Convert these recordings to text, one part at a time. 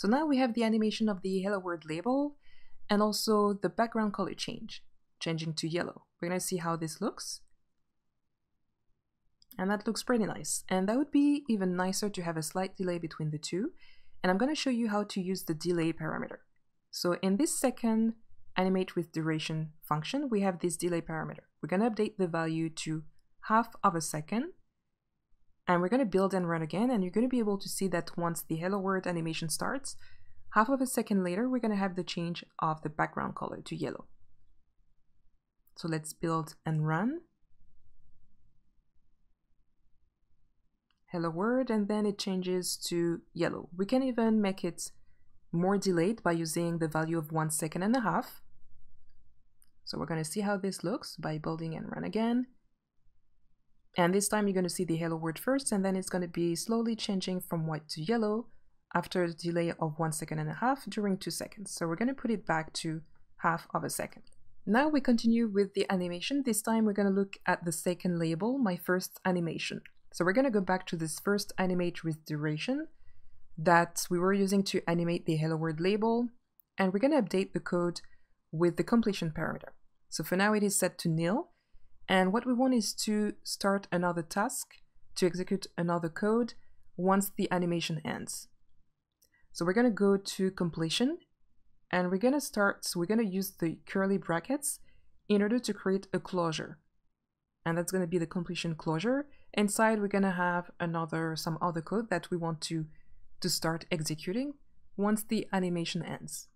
So now we have the animation of the hello world label and also the background color change, changing to yellow. We're going to see how this looks. And that looks pretty nice. And that would be even nicer to have a slight delay between the two. And I'm going to show you how to use the delay parameter. So in this second animate with duration function, we have this delay parameter. We're going to update the value to half of a second. And we're going to build and run again. And you're going to be able to see that once the hello world animation starts, half of a second later, we're going to have the change of the background color to yellow. So let's build and run. hello world and then it changes to yellow. We can even make it more delayed by using the value of one second and a half. So we're going to see how this looks by building and run again. And this time you're going to see the hello world first and then it's going to be slowly changing from white to yellow after a delay of one second and a half during two seconds. So we're going to put it back to half of a second. Now we continue with the animation. This time we're going to look at the second label, my first animation. So we're going to go back to this first animate with duration that we were using to animate the hello world label, and we're going to update the code with the completion parameter. So for now it is set to nil, and what we want is to start another task to execute another code once the animation ends. So we're going to go to completion, and we're going to start, so we're going to use the curly brackets in order to create a closure. And that's going to be the completion closure, Inside, we're going to have another, some other code that we want to, to start executing once the animation ends.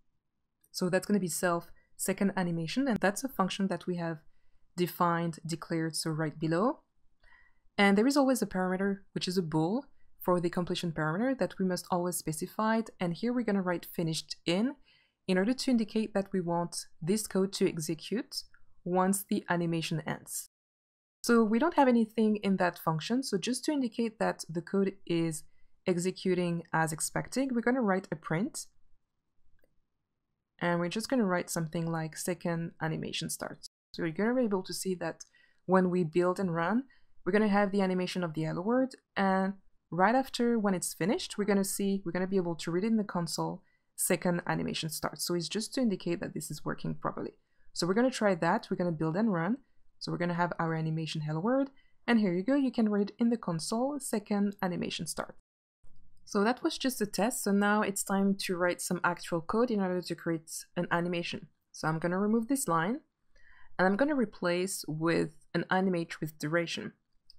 So that's going to be self second animation, and that's a function that we have defined, declared, so right below. And there is always a parameter, which is a bool, for the completion parameter that we must always specify. And here we're going to write finished in, in order to indicate that we want this code to execute once the animation ends. So we don't have anything in that function. So just to indicate that the code is executing as expected, we're going to write a print. And we're just going to write something like second animation starts. So you're going to be able to see that when we build and run, we're going to have the animation of the hello world. And right after when it's finished, we're going to see, we're going to be able to read in the console, second animation starts. So it's just to indicate that this is working properly. So we're going to try that. We're going to build and run. So we're going to have our animation hello world, and here you go, you can read in the console, second animation start. So that was just a test, so now it's time to write some actual code in order to create an animation. So I'm going to remove this line, and I'm going to replace with an animate with duration.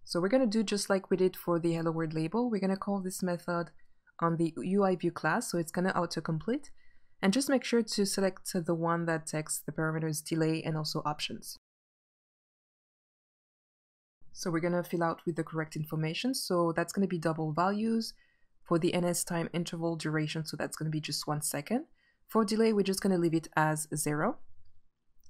So we're going to do just like we did for the hello world label, we're going to call this method on the UI view class, so it's going to autocomplete, and just make sure to select the one that takes the parameters delay and also options. So we're going to fill out with the correct information. So that's going to be double values for the NS time interval duration. So that's going to be just one second. For delay, we're just going to leave it as zero.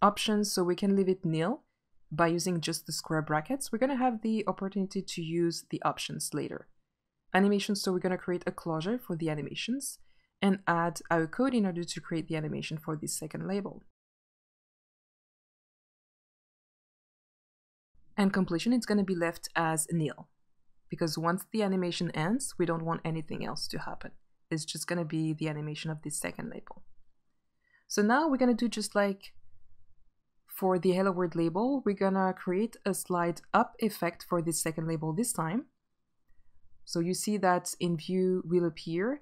Options, so we can leave it nil by using just the square brackets. We're going to have the opportunity to use the options later. Animations, so we're going to create a closure for the animations and add our code in order to create the animation for this second label. and completion it's going to be left as nil because once the animation ends we don't want anything else to happen it's just going to be the animation of this second label so now we're going to do just like for the hello world label we're to create a slide up effect for this second label this time so you see that in view will appear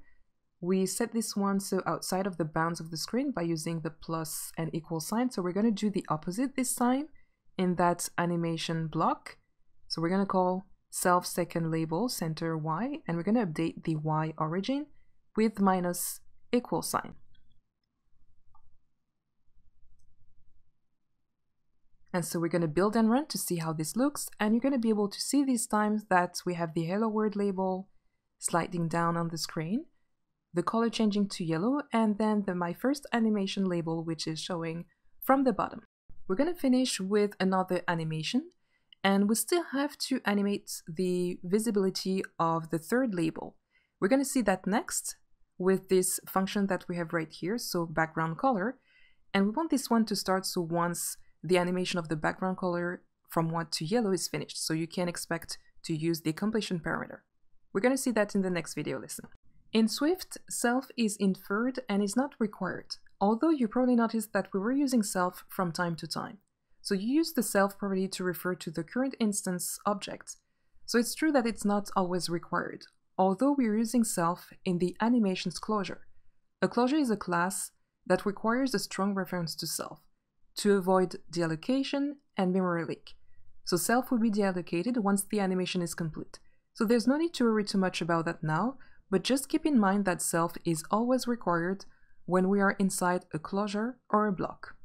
we set this one so outside of the bounds of the screen by using the plus and equal sign so we're to do the opposite this time in that animation block. So we're to call self second label center y and we're to update the y origin with minus equal sign. And so we're going to build and run to see how this looks and you're going to be able to see these times that we have the hello world label sliding down on the screen, the color changing to yellow and then the my first animation label which is showing from the bottom. We're going to finish with another animation and we still have to animate the visibility of the third label. We're going to see that next with this function that we have right here, so background color. And we want this one to start so once the animation of the background color from white to yellow is finished. So you can expect to use the completion parameter. We're going to see that in the next video lesson. In Swift, self is inferred and is not required, although you probably noticed that we were using self from time to time. So you use the self property to refer to the current instance object. So it's true that it's not always required, although we're using self in the animations closure. A closure is a class that requires a strong reference to self to avoid deallocation and memory leak. So self will be deallocated once the animation is complete. So there's no need to worry too much about that now, but just keep in mind that self is always required when we are inside a closure or a block.